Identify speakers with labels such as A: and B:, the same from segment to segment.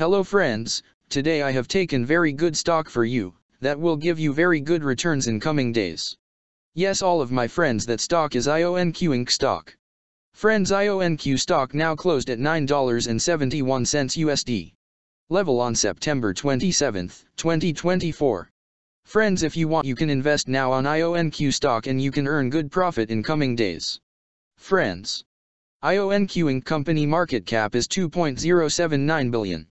A: Hello friends, today I have taken very good stock for you, that will give you very good returns in coming days. Yes all of my friends that stock is IONQ Inc. stock. Friends IONQ stock now closed at $9.71 USD. Level on September 27, 2024. Friends if you want you can invest now on IONQ stock and you can earn good profit in coming days. Friends. IONQ Inc. company market cap is 2.079 billion.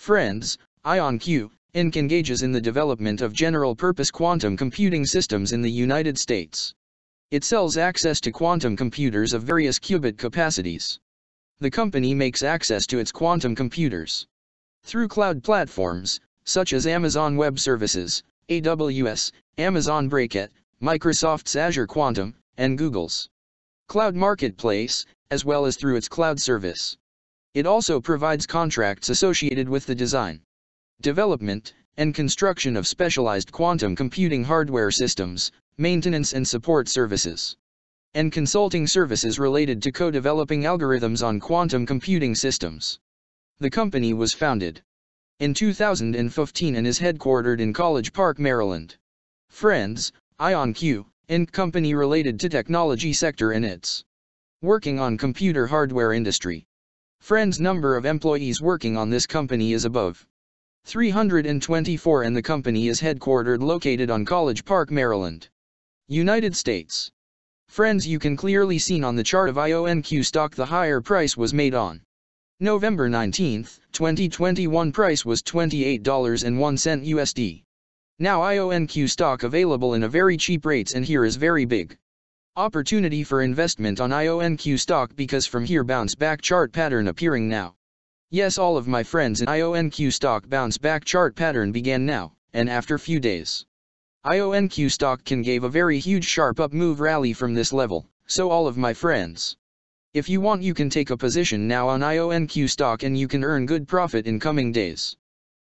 A: Friends, IonQ, Inc. engages in the development of general-purpose quantum computing systems in the United States. It sells access to quantum computers of various qubit capacities. The company makes access to its quantum computers through cloud platforms, such as Amazon Web Services, AWS, Amazon Braket, Microsoft's Azure Quantum, and Google's Cloud Marketplace, as well as through its cloud service. It also provides contracts associated with the design, development, and construction of specialized quantum computing hardware systems, maintenance and support services, and consulting services related to co-developing algorithms on quantum computing systems. The company was founded in 2015 and is headquartered in College Park, Maryland. Friends, IonQ, Inc. company related to technology sector and its working on computer hardware industry. Friends number of employees working on this company is above 324 and the company is headquartered located on College Park, Maryland. United States. Friends you can clearly seen on the chart of IONQ stock the higher price was made on November 19, 2021 price was $28.01 USD. Now IONQ stock available in a very cheap rates and here is very big. Opportunity for investment on IONQ stock because from here bounce back chart pattern appearing now. Yes all of my friends in IONQ stock bounce back chart pattern began now, and after few days. IONQ stock can gave a very huge sharp up move rally from this level, so all of my friends. If you want you can take a position now on IONQ stock and you can earn good profit in coming days.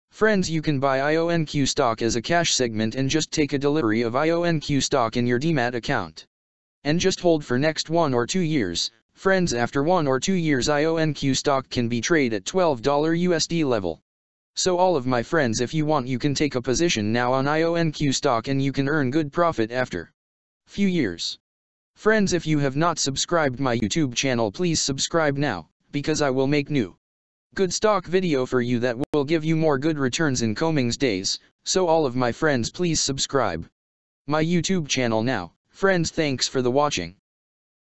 A: Friends you can buy IONQ stock as a cash segment and just take a delivery of IONQ stock in your demat account and just hold for next one or two years. Friends after one or two years IONQ stock can be trade at $12 USD level. So all of my friends if you want you can take a position now on IONQ stock and you can earn good profit after few years. Friends if you have not subscribed my YouTube channel please subscribe now, because I will make new good stock video for you that will give you more good returns in coming days, so all of my friends please subscribe my YouTube channel now. Friends thanks for the watching.